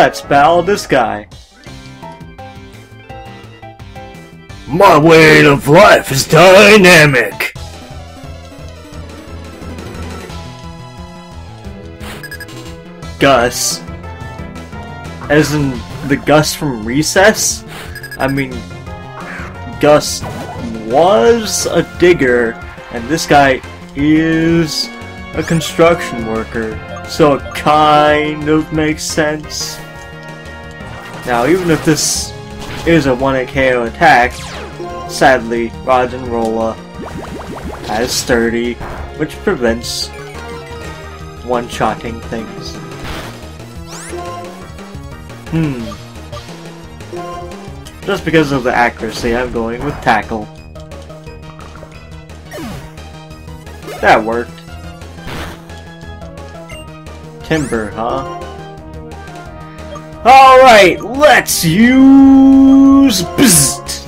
Let's battle this guy. My way of life is dynamic. Gus. As in the Gus from Recess? I mean, Gus was a digger, and this guy is a construction worker, so it kind of makes sense. Now, even if this is a 1 KO attack, sadly, Roggenrola has sturdy, which prevents one-shotting things. Hmm. Just because of the accuracy, I'm going with tackle. That worked. Timburr, huh? Alright, let's use Bzzzt.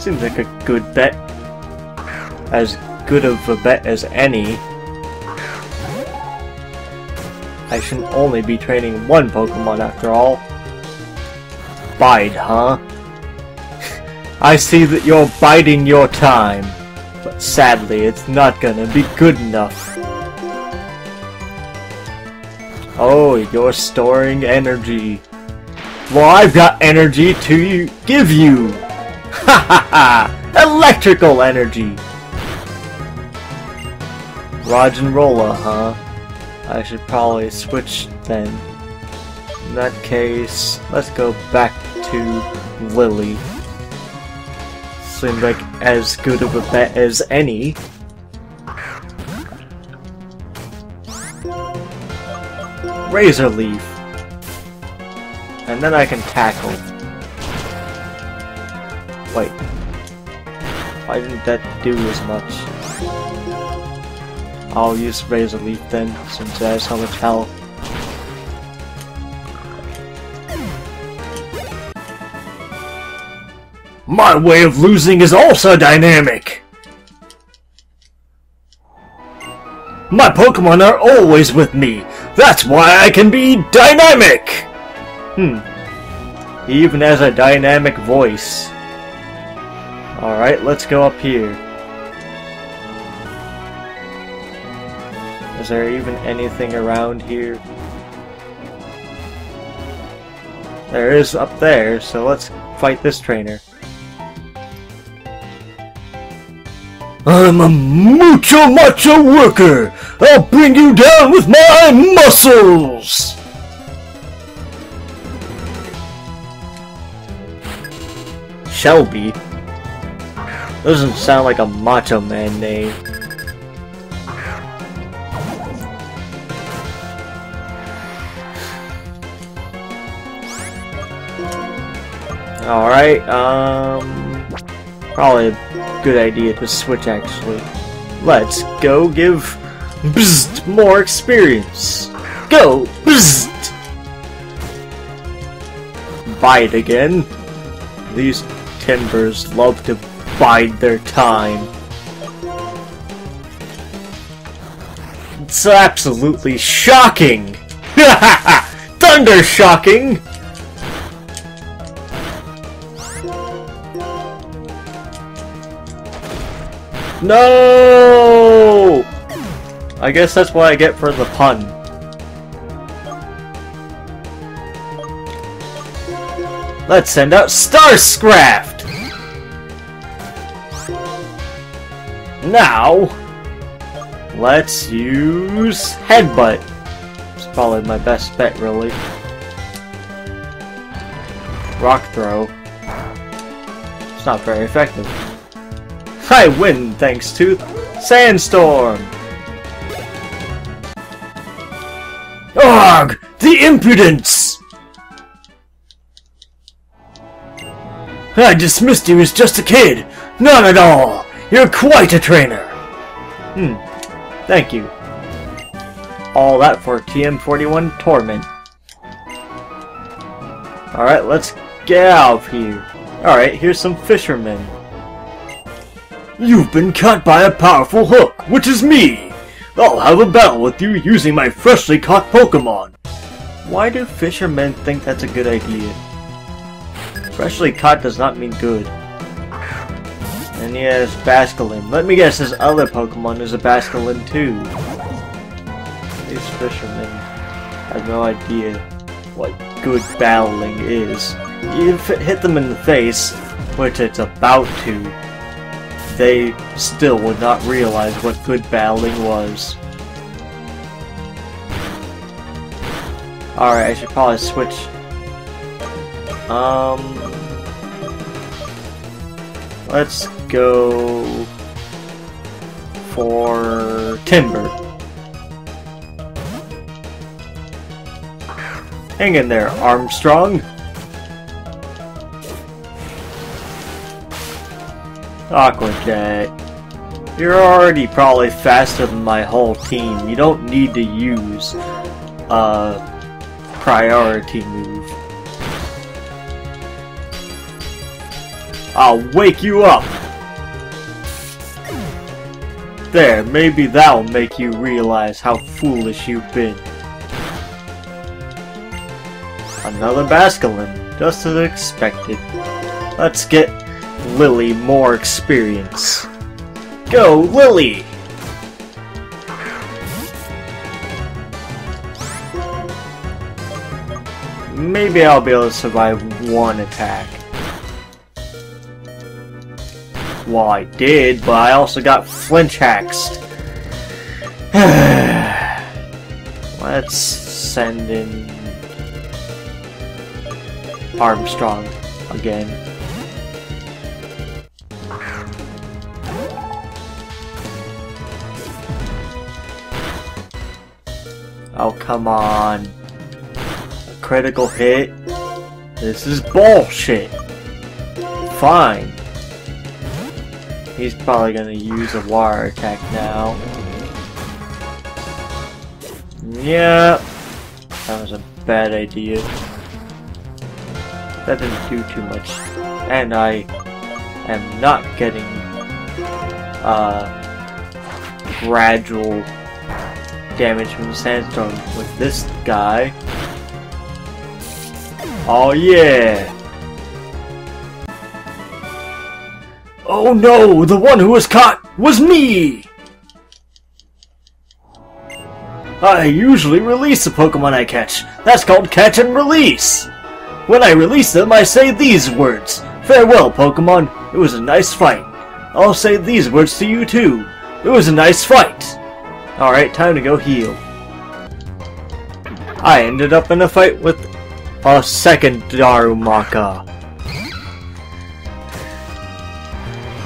Seems like a good bet. As good of a bet as any. I shouldn't only be training one Pokemon after all. Bide, huh? I see that you're biding your time, but sadly it's not gonna be good enough. Oh, you're storing energy. Well, I've got energy to give you! Ha ha ha! Electrical energy! Roggenrola, huh? I should probably switch then. In that case, let's go back to Lily. Seems like as good of a bet as any. Razor Leaf. And then I can tackle. Wait. Why didn't that do as much? I'll use Razor Leaf then, since it has so much health. My way of losing is also dynamic! My Pokemon are always with me. That's why I can be dynamic! Hmm. Even has a dynamic voice. Alright, let's go up here. Is there even anything around here? There is up there, so let's fight this trainer. I'm a mucho macho worker! I'll bring you down with my muscles! Shelby? Doesn't sound like a Macho Man name. Alright, um... Probably a good idea to switch, actually. Let's go give more experience. Go, Bzzzt! Bite again. These Timburrs love to bide their time. It's absolutely shocking! Thunder shocking! No! I guess that's what I get for the pun. Let's send out Starscraft! Now, let's use Headbutt. It's probably my best bet, really. Rock Throw. It's not very effective. I win thanks to Sandstorm! Ugh! The impudence! I dismissed you as just a kid! Not at all! You're quite a trainer! Hmm. Thank you. All that for TM41 Torment. Alright, let's get out of here. Alright, here's some fishermen. You've been caught by a powerful hook, which is me! I'll have a battle with you using my freshly caught Pokemon! Why do fishermen think that's a good idea? Freshly caught does not mean good. And has Basculin. Let me guess, his other Pokemon is a Basculin too. These fishermen have no idea what good battling is. If it hit them in the face, which it's about to, they still would not realize what good battling was. Alright, I should probably switch. Um, let's go for Timburr. Hang in there, Armstrong. Awkward. You're already probably faster than my whole team. You don't need to use a priority move. I'll wake you up! There, maybe that'll make you realize how foolish you've been. Another Basculin, just as expected. Let's get Lily more experience. Go, Lily! Maybe I'll be able to survive one attack. Well, I did, but I also got flinch haxed. Let's send in Armstrong again. Oh, come on. A critical hit? This is bullshit. Fine. He's probably gonna use a water attack now. Yeah. That was a bad idea. That didn't do too much. And I am not getting uh, gradual damage from Sandstorm with this guy. Oh yeah! Oh no! The one who was caught was me! I usually release the Pokemon I catch. That's called catch and release! When I release them, I say these words. Farewell, Pokemon. It was a nice fight. I'll say these words to you too. It was a nice fight. Alright, time to go heal. I ended up in a fight with a second Darumaka.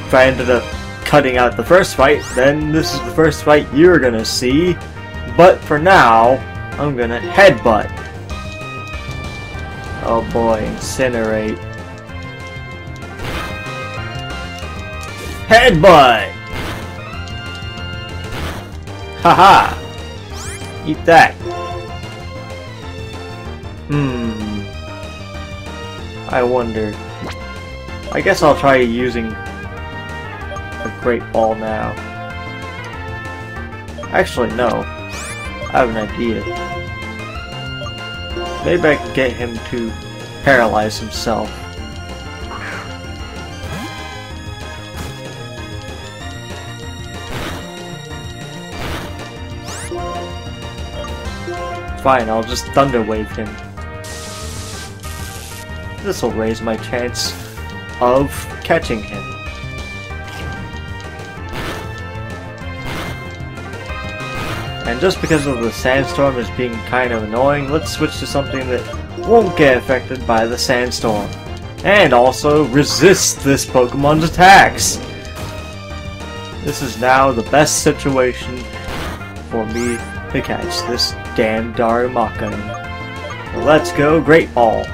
If I ended up cutting out the first fight, then this is the first fight you're gonna see. But for now, I'm gonna headbutt. Oh boy, incinerate. Headbutt! Haha! Eat that. Hmm. I wonder. I guess I'll try using Great Ball now. Actually, no. I have an idea. Maybe I can get him to paralyze himself. Fine, I'll just Thunder Wave him. This will raise my chance of catching him. And just because of the sandstorm is being kind of annoying, let's switch to something that won't get affected by the sandstorm. And also resist this Pokemon's attacks! This is now the best situation for me to catch this damn Darumaka. Let's go, Great Ball!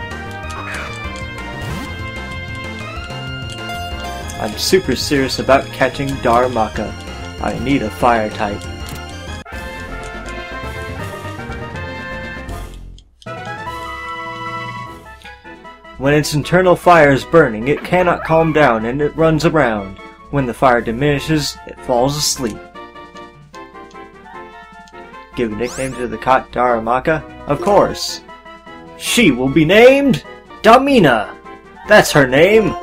I'm super serious about catching Darumaka. I need a fire type. When its internal fire is burning, it cannot calm down and it runs around. When the fire diminishes, it falls asleep. Give a nickname to the caught Darumaka? Of course! She will be named Damina. That's her name.